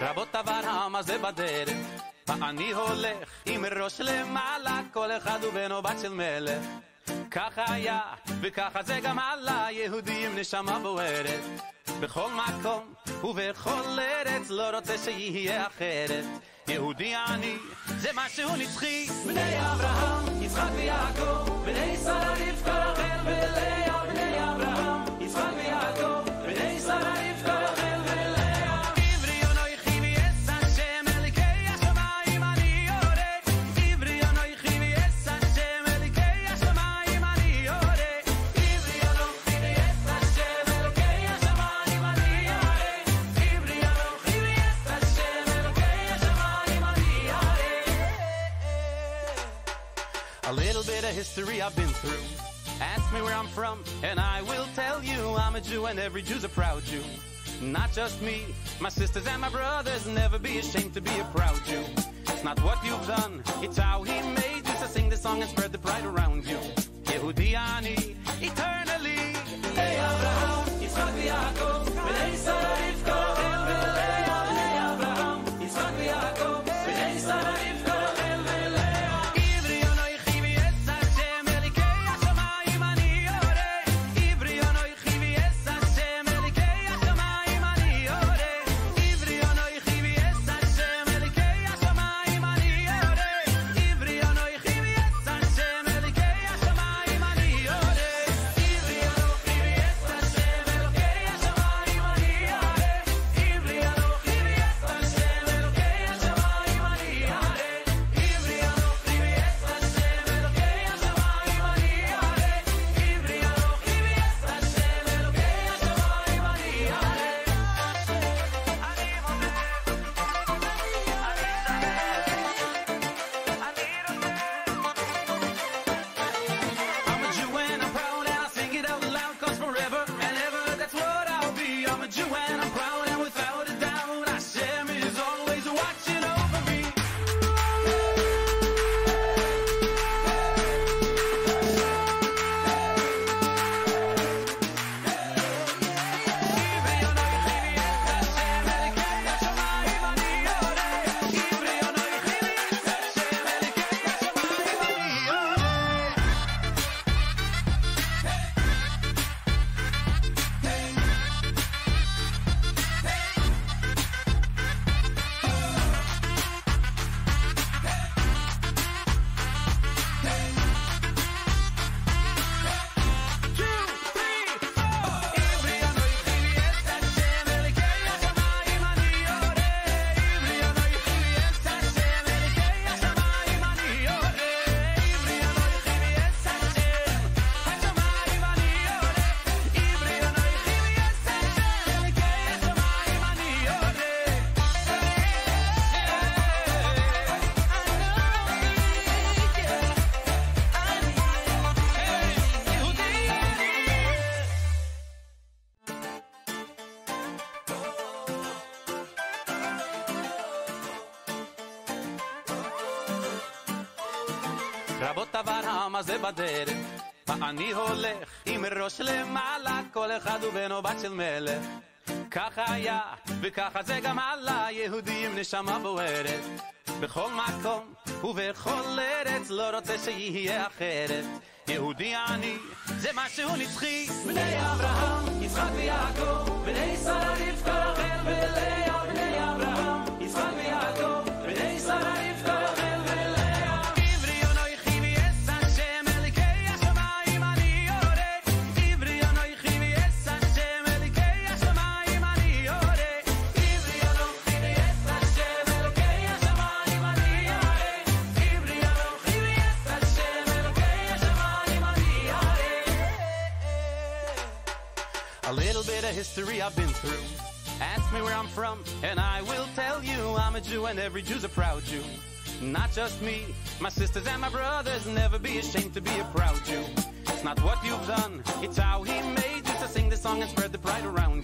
רבות העם הזה בדרך, ואני הולך עם ראש למעלה, כל אחד הוא בן או בת של מלך. ככה היה, וככה זה גם עלה, יהודים נשמה בוערת. בכל מקום ובכל ארץ, לא רוצה שיהיה אחרת. יהודי אני, זה משהו נצחי. בני אברהם, יצחק ויעקב, בני שרה רבקה, of history I've been through. Ask me where I'm from, and I will tell you I'm a Jew, and every Jew's a proud Jew. Not just me, my sisters and my brothers. Never be ashamed to be a proud Jew. It's not what you've done, it's how He made you. So sing the song and spread the pride around you. Yehudi eternally. Hey Abraham, b'nei Sarah Rivka, רבות עבר העם הזה בדרך, ואני הולך עם ראש למעלה, כל אחד הוא בן או בת של מלך. ככה היה, וככה זה גם עלה, יהודים נשמה בוערת. בכל מקום ובכל ארץ, לא רוצה שיהיה אחרת. יהודי אני, זה משהו נצחי. בני אברהם, יצחק ויעקב, A little bit of history I've been through. Ask me where I'm from, and I will tell you I'm a Jew, and every Jew's a proud Jew. Not just me, my sisters and my brothers. Never be ashamed to be a proud Jew. It's not what you've done, it's how He made you. to sing the song and spread the pride around